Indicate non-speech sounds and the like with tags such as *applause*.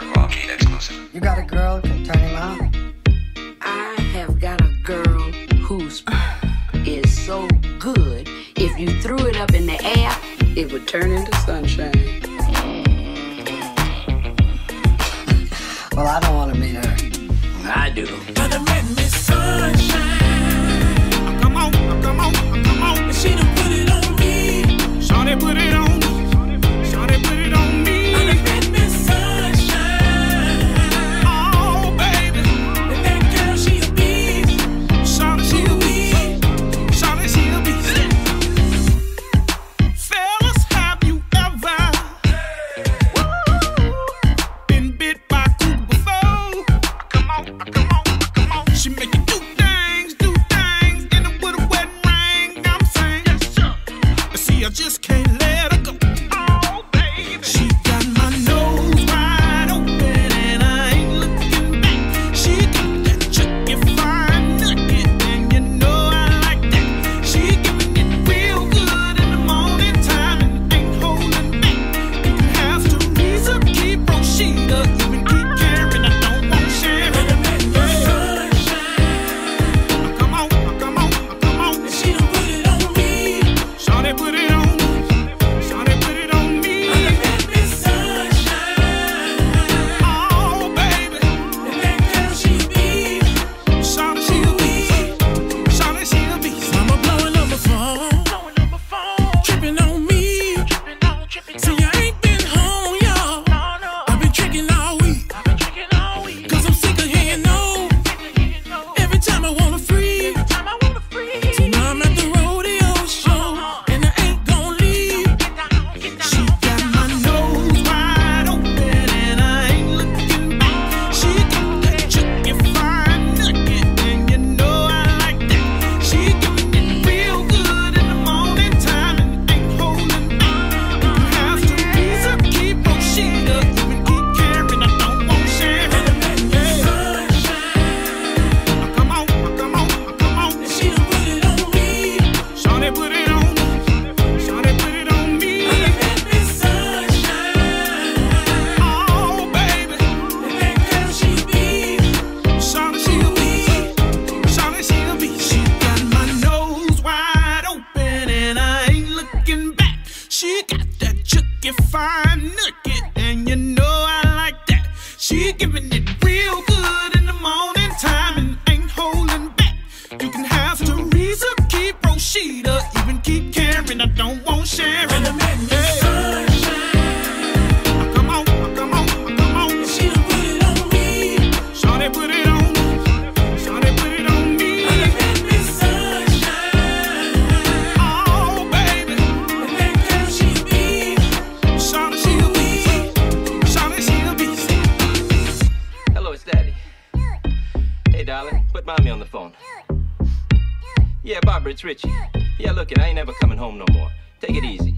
another exclusive. You got a girl, can turn him on. I have got a girl who's *sighs* is so good. If you threw it up in the air, it would turn into sunshine. Well, I don't want to meet her. I do. She fine, look and you know I like that. She giving it Mommy on the phone. Yeah, Barbara, it's Richie. Yeah, look it, I ain't ever coming home no more. Take it easy.